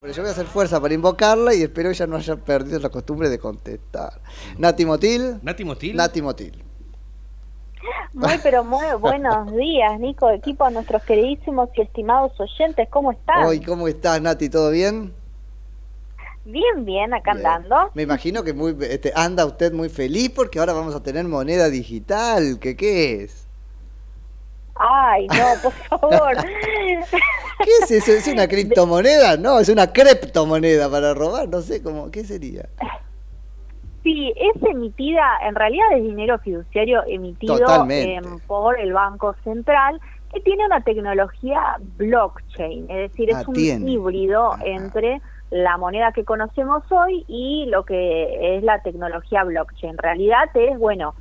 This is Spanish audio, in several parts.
Pero yo voy a hacer fuerza para invocarla y espero que ella no haya perdido la costumbre de contestar. Nati Motil. Nati Motil. Nati Motil. Muy, pero muy buenos días, Nico, equipo, a nuestros queridísimos y estimados oyentes, ¿cómo están? Hoy, ¿cómo estás, Nati? ¿Todo bien? Bien, bien, acá Bien. andando. Me imagino que muy, este, anda usted muy feliz porque ahora vamos a tener moneda digital. ¿Qué qué es? Ay, no, por favor. ¿Qué es eso? ¿Es una criptomoneda? No, es una criptomoneda para robar. No sé cómo. ¿Qué sería? Sí, es emitida, en realidad es dinero fiduciario emitido em, por el Banco Central, que tiene una tecnología blockchain, es decir, Ah, es un tiene. híbrido entre la moneda que conocemos hoy y lo que es la tecnología blockchain. En realidad es, bueno,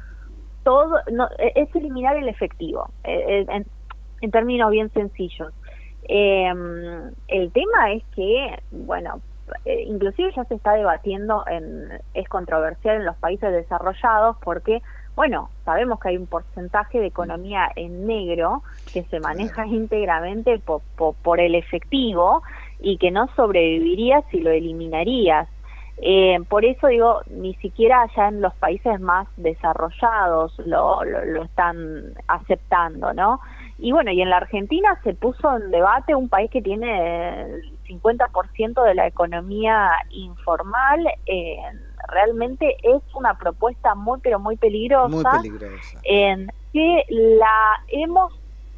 todo, no, e- es eliminar el efectivo, eh, eh, en, en términos bien sencillos. Eh, el tema es que, bueno, eh, inclusive ya se está debatiendo, en, es controversial en los países desarrollados porque, bueno, sabemos que hay un porcentaje de economía en negro que se maneja íntegramente po- po- por el efectivo y que no sobreviviría si lo eliminarías. Eh, por eso digo, ni siquiera allá en los países más desarrollados lo, lo, lo están aceptando, ¿no? Y bueno, y en la Argentina se puso en debate un país que tiene el 50% de la economía informal. eh, realmente es una propuesta muy, pero muy peligrosa Muy peligrosa. en que la hemos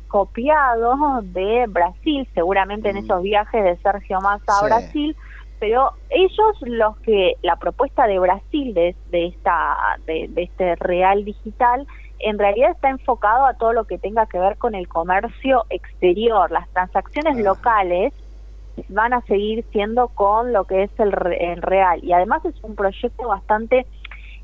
copiado de Brasil, seguramente en Mm. esos viajes de Sergio Massa a. Brasil, pero ellos los que la propuesta de Brasil de, de esta de, de este real digital en realidad está enfocado a todo lo que tenga que ver con el comercio exterior, las transacciones Ah. locales van a seguir siendo con lo que es el, el real y además es un proyecto bastante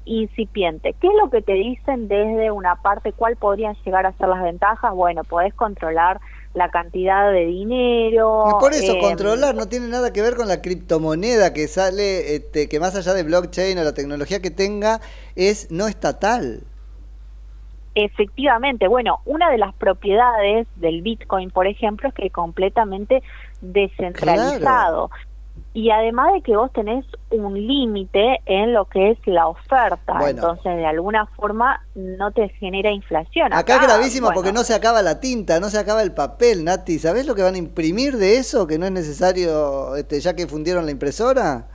incipiente. ¿Qué es lo que te dicen desde una parte? ¿Cuál podrían llegar a ser las ventajas? Bueno, podés controlar la cantidad de dinero. Y por eso, eh, controlar no tiene nada que ver con la criptomoneda que sale, este, que más allá de blockchain o la tecnología que tenga, es no estatal. Efectivamente, bueno, una de las propiedades del Bitcoin, por ejemplo, es que es completamente descentralizado. Y además de que vos tenés un límite en lo que es la oferta, Bueno. entonces de alguna forma no te genera inflación. Acá es gravísimo bueno, porque no se acaba la tinta, no se acaba el papel, Nati. ¿Sabés lo que van a imprimir de eso? Que no es necesario, este, ya que fundieron la impresora.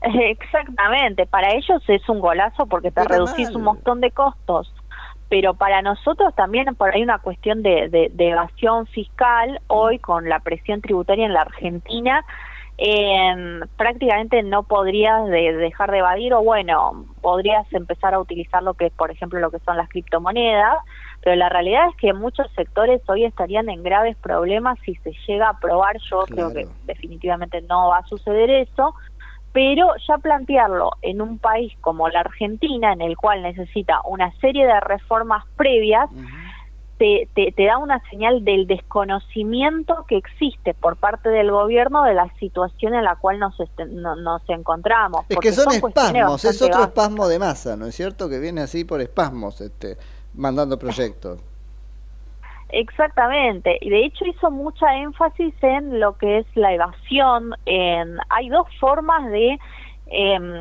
Exactamente, para ellos es un golazo porque te reducís mal. un montón de costos, pero para nosotros también por ahí una cuestión de, de- de evasión fiscal, hoy con la presión tributaria en la Argentina, eh, prácticamente no podrías de- dejar de evadir o bueno, podrías empezar a utilizar lo que es, por ejemplo, lo que son las criptomonedas, pero la realidad es que muchos sectores hoy estarían en graves problemas si se llega a aprobar, yo creo que definitivamente no va a suceder eso, pero ya plantearlo en un país como la Argentina, en el cual necesita una serie de reformas previas, te, te, te da una señal del desconocimiento que existe por parte del gobierno de la situación en la cual nos, este- no- nos encontramos. Es que son espasmos, es otro básicas. espasmo de masa, ¿no es cierto? Que viene así por espasmos, este, mandando proyectos. Exactamente, y de hecho hizo mucha énfasis en lo que es la evasión. En, hay dos formas de... em,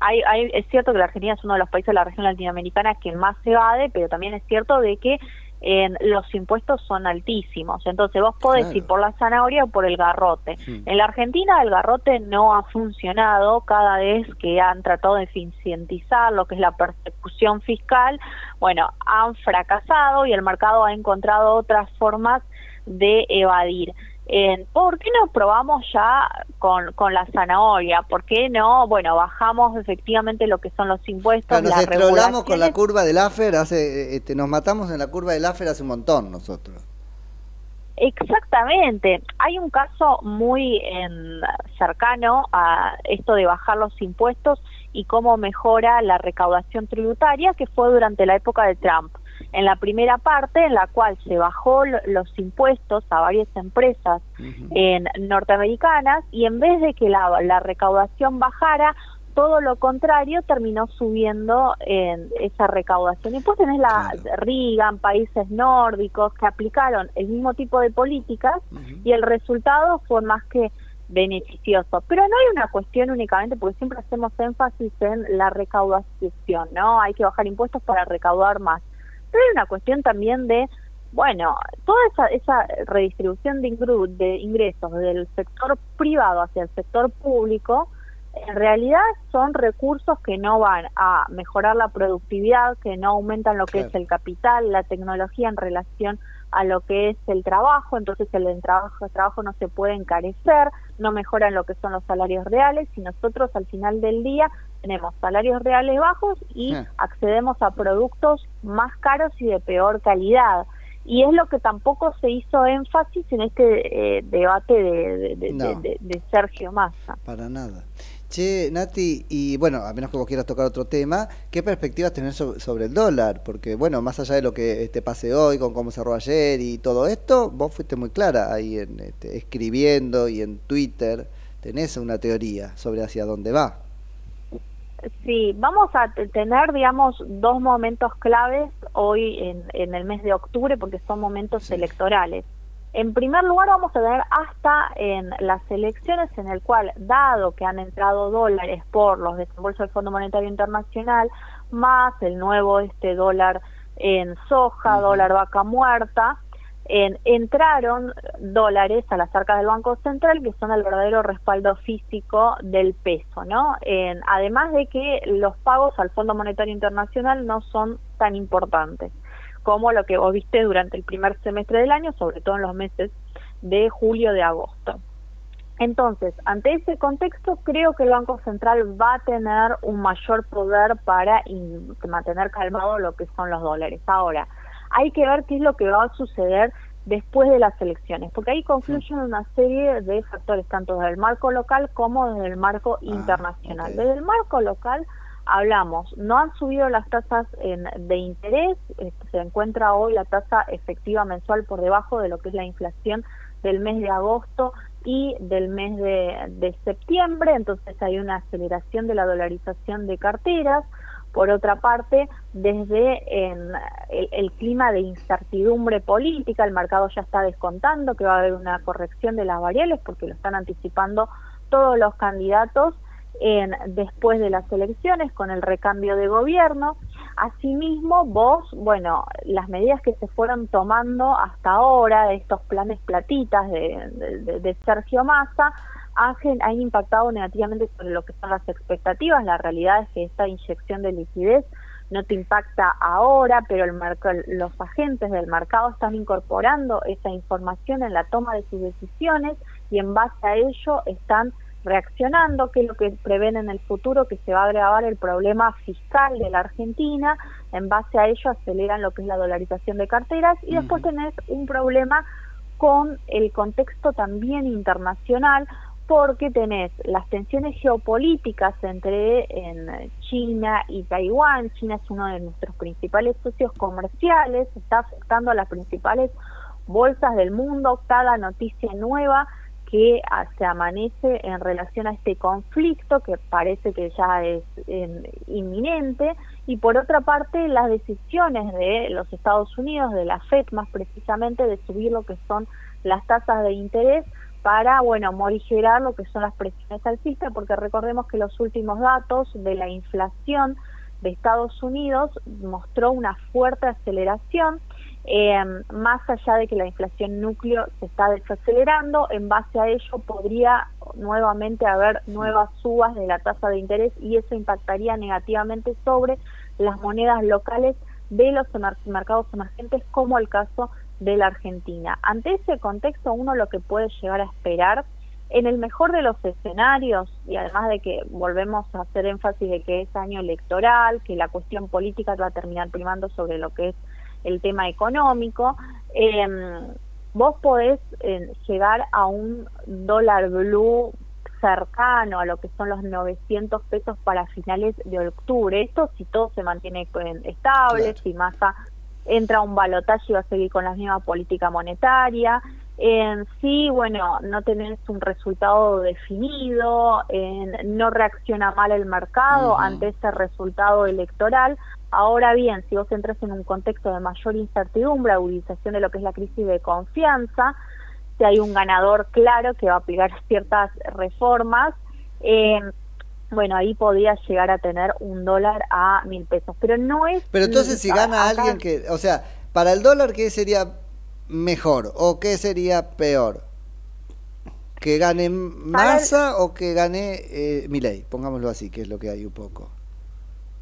hay, hay- es cierto que la Argentina es uno de los países de la región latinoamericana que más evade, pero también es cierto de que en, los impuestos son altísimos. Entonces vos podés Claro. ir por la zanahoria o por el garrote. En la Argentina el garrote no ha funcionado cada vez que han tratado de eficientizar lo que es la persecución fiscal. Bueno, han fracasado y el mercado ha encontrado otras formas de evadir. Eh, ¿Por qué no probamos ya con, con la zanahoria? ¿Por qué no? Bueno, bajamos efectivamente lo que son los impuestos, Claro, nos estrolamos con la curva del AFER, hace, este, nos matamos en la curva del AFER hace un montón nosotros. Exactamente. Hay un caso muy em, cercano a esto de bajar los impuestos y cómo mejora la recaudación tributaria, que fue durante la época de Trump. En la primera parte, en la cual se bajó lo- los impuestos a varias empresas en norteamericanas y en vez de que la, la recaudación bajara, todo lo contrario terminó subiendo en esa recaudación. Y después tenés la Claro. Reagan, países nórdicos que aplicaron el mismo tipo de políticas y el resultado fue más que beneficioso. Pero no hay una cuestión únicamente, porque siempre hacemos énfasis en la recaudación, ¿no? Hay que bajar impuestos para recaudar más. Pero hay una cuestión también de, bueno, toda esa, esa redistribución de, de ingresos del sector privado hacia el sector público, en realidad son recursos que no van a mejorar la productividad, que no aumentan lo que es el capital, la tecnología en relación a lo que es el trabajo, entonces el trabajo, el trabajo no se puede encarecer, no mejoran lo que son los salarios reales y nosotros al final del día tenemos salarios reales bajos y accedemos a productos más caros y de peor calidad. Y es lo que tampoco se hizo énfasis en este eh, debate de, de Sergio Massa. Para nada. Che, Nati, y bueno, a menos que vos quieras tocar otro tema, ¿qué perspectivas tenés sobre, el dólar? Porque, bueno, más allá de lo que este pase hoy, con cómo cerró ayer y todo esto, vos fuiste muy clara ahí en, este, escribiendo y en Twitter, tenés una teoría sobre hacia dónde va. Sí, vamos a tener, digamos, dos momentos claves hoy en, en el mes de octubre porque son momentos electorales. En primer lugar, vamos a tener hasta en las elecciones en el cual, dado que han entrado dólares por los desembolsos del Fondo Monetario Internacional, más el nuevo este dólar en soja, dólar vaca muerta, en, entraron dólares a las arcas del Banco Central que son el verdadero respaldo físico del peso, ¿no? En, además de que los pagos al Fondo Monetario Internacional no son tan importantes como lo que vos viste durante el primer semestre del año, sobre todo en los meses de julio de agosto. Entonces, ante ese contexto, creo que el Banco Central va a tener un mayor poder para mantener calmado lo que son los dólares. Ahora, hay que ver qué es lo que va a suceder después de las elecciones, porque ahí confluyen una serie de factores, tanto desde el marco local como desde el marco ah, internacional. Desde el marco local, hablamos, no han subido las tasas de interés, este, se encuentra hoy la tasa efectiva mensual por debajo de lo que es la inflación del mes de agosto y del mes de, septiembre, entonces hay una aceleración de la dolarización de carteras. Por otra parte, desde el, el, clima de incertidumbre política, el mercado ya está descontando que va a haber una corrección de las variables porque lo están anticipando todos los candidatos en, después de las elecciones con el recambio de gobierno. Asimismo, vos, bueno, las medidas que se fueron tomando hasta ahora, estos planes platitas de, de, Sergio Massa, han, impactado negativamente sobre lo que son las expectativas. La realidad es que esta inyección de liquidez no te impacta ahora, pero el los agentes del mercado están incorporando esa información en la toma de sus decisiones y en base a ello están reaccionando, que es lo que prevén en el futuro, que se va a agravar el problema fiscal de la Argentina, en base a ello aceleran lo que es la dolarización de carteras y después tenés un problema con el contexto también internacional, porque tenés las tensiones geopolíticas entre en China y Taiwán. China es uno de nuestros principales socios comerciales, está afectando a las principales bolsas del mundo. Cada noticia nueva que se amanece en relación a este conflicto que parece que ya es inminente y por otra parte las decisiones de los Estados Unidos, de la FED más precisamente, de subir lo que son las tasas de interés para, bueno, morigerar lo que son las presiones alcistas, porque recordemos que los últimos datos de la inflación de Estados Unidos mostró una fuerte aceleración eh, más allá de que la inflación núcleo se está desacelerando, en base a ello podría nuevamente haber nuevas subas de la tasa de interés y eso impactaría negativamente sobre las monedas locales de los mercados emergentes como el caso de la Argentina. Ante ese contexto uno lo que puede llegar a esperar en el mejor de los escenarios, y además de que volvemos a hacer énfasis de que es año electoral, que la cuestión política va a terminar primando sobre lo que es el tema económico, em, vos podés eh, llegar a un dólar blue cercano a lo que son los 900 pesos para finales de octubre. Esto si todo se mantiene estable, si Massa entra un balotaje y va a seguir con la misma política monetaria. En sí, bueno, no tenés un resultado definido, no reacciona mal el mercado ante ese resultado electoral. Ahora bien, si vos entras en un contexto de mayor incertidumbre, agudización de lo que es la crisis de confianza, existe ahí un ganador claro que va a aplicar ciertas reformas. Eh, bueno, ahí podría llegar a tener un dólar a mil pesos, pero no es... Pero entonces si gana alguien que, o sea, para el dólar, ¿qué sería mejor o qué sería peor? ¿Que gane Massa o que gane eh, Milei? Pongámoslo así, que es lo que hay un poco.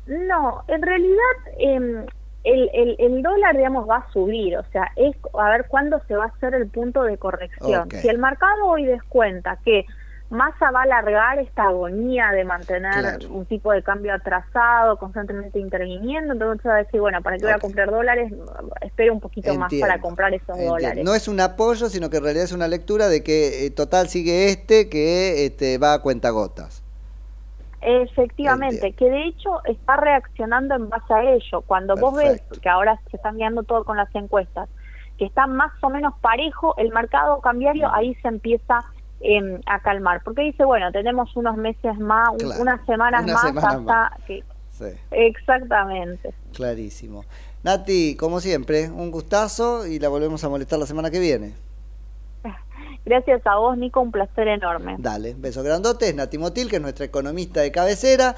No, en realidad eh, el, el, el, dólar, digamos, va a subir, o sea, es a ver cuándo se va a hacer el punto de corrección. Si el mercado hoy descuenta que Massa va a alargar esta agonía de mantener un tipo de cambio atrasado, constantemente interviniendo, entonces va a decir, bueno, ¿para qué voy a comprar dólares? Espero un poquito más para comprar esos dólares. No es un apoyo, sino que en realidad es una lectura de que eh, total sigue este que este, va a cuentagotas. Efectivamente, que de hecho está reaccionando en base a ello. Cuando vos ves que ahora se están guiando todo con las encuestas, que está más o menos parejo, el mercado cambiario ahí se empieza eh, a calmar. Porque dice, bueno, tenemos unos meses más, unas semanas más hasta que... Exactamente. Clarísimo. Nati, como siempre, un gustazo y la volvemos a molestar la semana que viene. Gracias a vos, Nico, un placer enorme. Dale, beso grandote. Es Nati Motil, que es nuestra economista de cabecera.